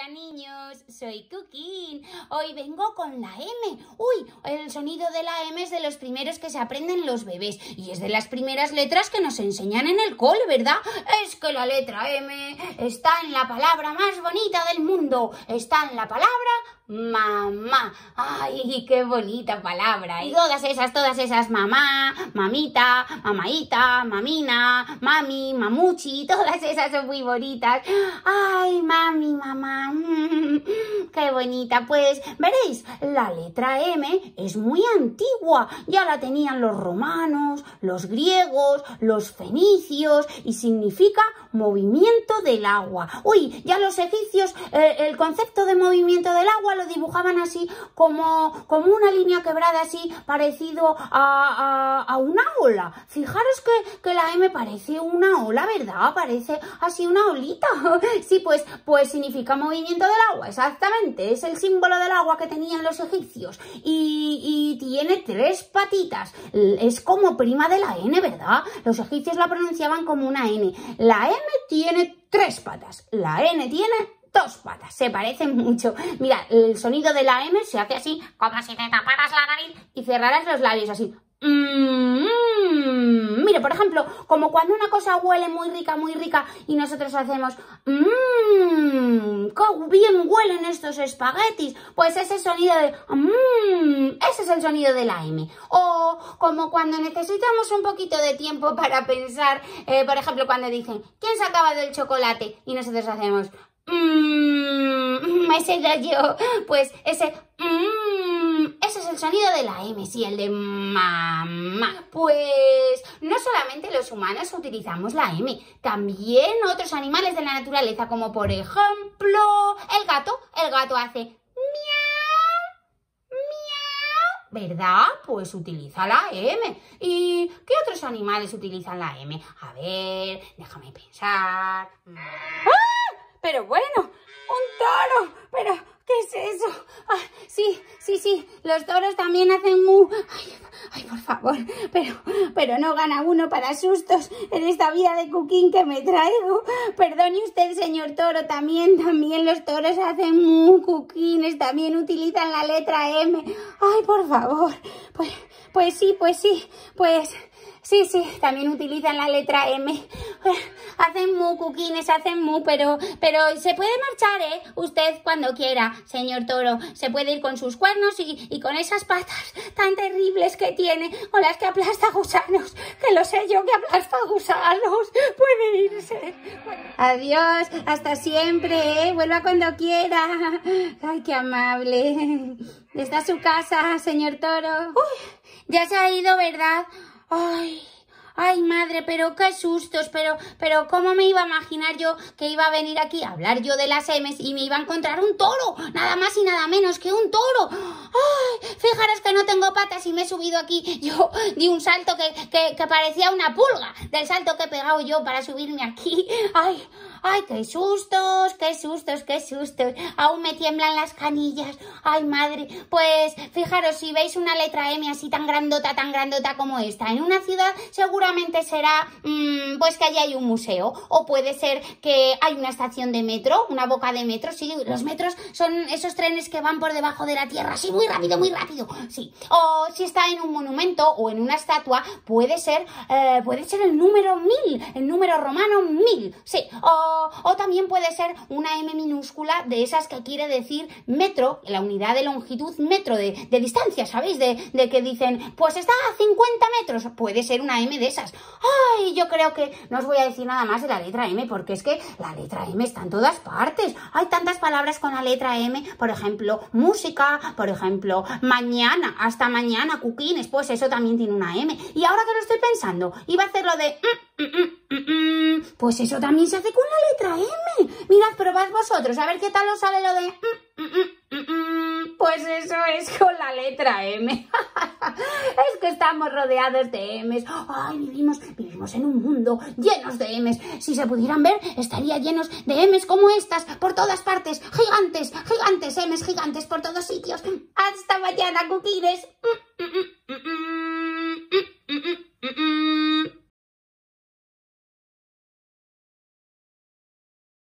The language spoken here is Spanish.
Hola niños, soy Cookie. Hoy vengo con la M. Uy, el sonido de la M es de los primeros que se aprenden los bebés y es de las primeras letras que nos enseñan en el cole, ¿verdad? Es que la letra M está en la palabra más bonita del mundo. Está en la palabra mamá. Ay, qué bonita palabra. Y todas esas, todas esas, mamá, mamita, mamaita, mamina, mami, mamuchi, todas esas son muy bonitas. Ay, mami, mamá, qué bonita. Pues veréis, la letra M es muy antigua. Ya la tenían los romanos, los griegos, los fenicios y significa movimiento del agua. Uy, ya los egipcios, eh, el concepto de movimiento del agua lo dibujaban así como, como una línea quebrada así parecido a, a, una ola. Fijaros que, que, la M parece una ola, ¿verdad? Parece así una olita. Sí, pues, pues significa movimiento del agua, exactamente. Es el símbolo del agua que tenían los egipcios. Y, y tiene tres patitas. Es como prima de la N, ¿verdad? Los egipcios la pronunciaban como una N. La tiene tres patas. La N tiene dos patas, se parecen mucho. Mira, el sonido de la M se hace así, como si te taparas la nariz y cerraras los labios así. Mm. Mire, por ejemplo, como cuando una cosa huele muy rica, muy rica y nosotros hacemos mmm, qué bien huelen estos espaguetis. Pues ese sonido de mmm, ese es el sonido de la M. O como cuando necesitamos un poquito de tiempo para pensar, eh, por ejemplo, cuando dicen ¿quién se acaba del chocolate? Y nosotros hacemos mmm, ese era yo. Pues ese mmm, sonido de la M, sí, el de mamá. Pues no solamente los humanos utilizamos la M, también otros animales de la naturaleza, como por ejemplo el gato. El gato hace miau, miau, ¿verdad? Pues utiliza la M. ¿Y qué otros animales utilizan la M? A ver, déjame pensar. ¡Ah! Pero bueno, un toro. Pero, ¿qué es eso? Ah, sí, sí, sí, los toros también hacen mu. Ay, ay, por favor, pero, pero no gana uno para sustos en esta vida de cuquín que me traigo. Perdone usted, señor toro, también, también los toros hacen mu, cuquines, también utilizan la letra M. Ay, por favor. Pues, pues sí, pues sí, pues... Sí, sí, también utilizan la letra M. Hacen mu, cuquines, hacen mu, pero, pero se puede marchar, ¿eh? Usted cuando quiera, señor toro. Se puede ir con sus cuernos y, con esas patas tan terribles que tiene, con las que aplasta gusanos. Que lo sé yo que aplasta gusanos. Puede irse. Adiós, hasta siempre, ¿eh? Vuelva cuando quiera. Ay, qué amable. Está su casa, señor toro. Uy, ya se ha ido, ¿verdad? Ay, ay madre, pero qué sustos, pero, pero cómo me iba a imaginar yo que iba a venir aquí a hablar yo de las M's y me iba a encontrar un toro, nada más y nada menos que un toro. Ay, fijaros que no tengo patas y me he subido aquí. Yo di un salto que, que, que parecía una pulga del salto que he pegado yo para subirme aquí. Ay, ¡Ay, qué sustos, qué sustos, qué sustos! Aún me tiemblan las canillas. ¡Ay, madre! Pues fijaros, si veis una letra M así tan grandota, tan grandota como esta en una ciudad, seguramente será mmm, pues que allí hay un museo. O puede ser que hay una estación de metro, una boca de metro. Sí, los metros son esos trenes que van por debajo de la tierra, así muy rápido, muy rápido. Sí. O si está en un monumento o en una estatua, puede ser, eh, puede ser el número mil, el número romano mil. Sí. O o, también puede ser una M minúscula de esas que quiere decir metro, la unidad de longitud metro de, distancia, ¿sabéis? De, que dicen, pues está a 50 metros, puede ser una M de esas. Ay, yo creo que no os voy a decir nada más de la letra M, porque es que la letra M está en todas partes. Hay tantas palabras con la letra M, por ejemplo, música, por ejemplo, mañana, hasta mañana, cuquines, pues eso también tiene una M. Y ahora que lo estoy pensando, iba a hacer lo de... Mm, mm, mm, pues eso también se hace con la letra M. Mirad, probad vosotros, a ver qué tal os sale lo de... Mm, mm, mm, pues eso es con la letra M. es que estamos rodeados de M's. Ay, vivimos, vivimos en un mundo llenos de M's. Si se pudieran ver, estaría llenos de M's como estas, por todas partes. Gigantes, gigantes, M's gigantes por todos sitios. Hasta mañana, cuquines.